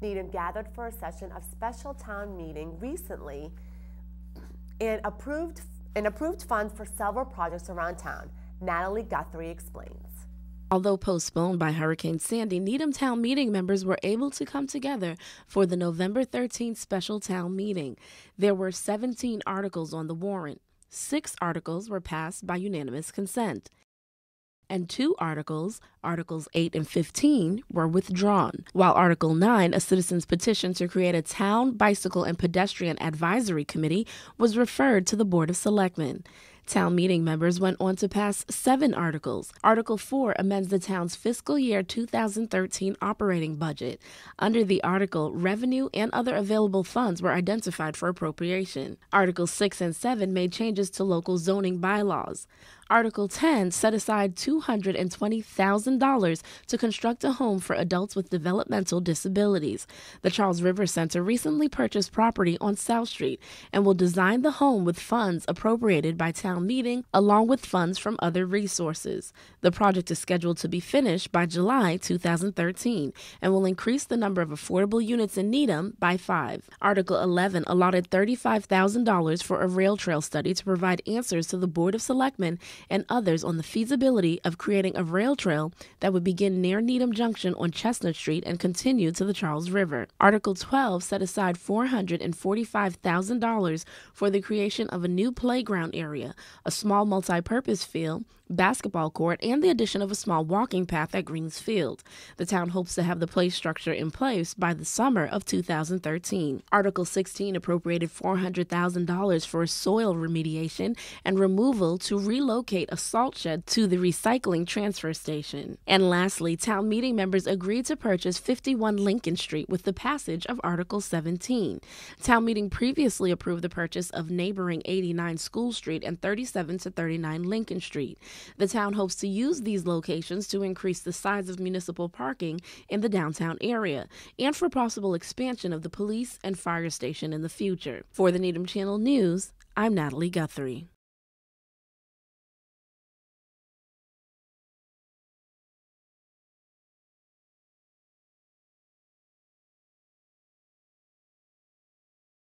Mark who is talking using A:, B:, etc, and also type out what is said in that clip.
A: Needham gathered for a session of special town meeting recently and approved, and approved funds for several projects around town. Natalie Guthrie explains.
B: Although postponed by Hurricane Sandy, Needham Town meeting members were able to come together for the November 13th special town meeting. There were 17 articles on the warrant. Six articles were passed by unanimous consent and two articles, Articles 8 and 15, were withdrawn, while Article 9, a citizen's petition to create a town bicycle and pedestrian advisory committee, was referred to the Board of Selectmen. Town meeting members went on to pass seven articles. Article 4 amends the town's fiscal year 2013 operating budget. Under the article, revenue and other available funds were identified for appropriation. Articles 6 and 7 made changes to local zoning bylaws. Article 10 set aside $220,000 to construct a home for adults with developmental disabilities. The Charles River Center recently purchased property on South Street and will design the home with funds appropriated by town meeting along with funds from other resources. The project is scheduled to be finished by July 2013 and will increase the number of affordable units in Needham by five. Article 11 allotted $35,000 for a rail trail study to provide answers to the Board of Selectmen and others on the feasibility of creating a rail trail that would begin near Needham Junction on Chestnut Street and continue to the Charles River. Article 12 set aside $445,000 for the creation of a new playground area, a small multi purpose field, basketball court, and the addition of a small walking path at Greene's Field. The town hopes to have the play structure in place by the summer of 2013. Article 16 appropriated $400,000 for soil remediation and removal to relocate a salt shed to the recycling transfer station. And lastly, town meeting members agreed to purchase 51 Lincoln Street with the passage of Article 17. Town meeting previously approved the purchase of neighboring 89 School Street and 37 to 39 Lincoln Street. The town hopes to use these locations to increase the size of municipal parking in the downtown area and for possible expansion of the police and fire station in the future. For the Needham Channel News, I'm Natalie Guthrie.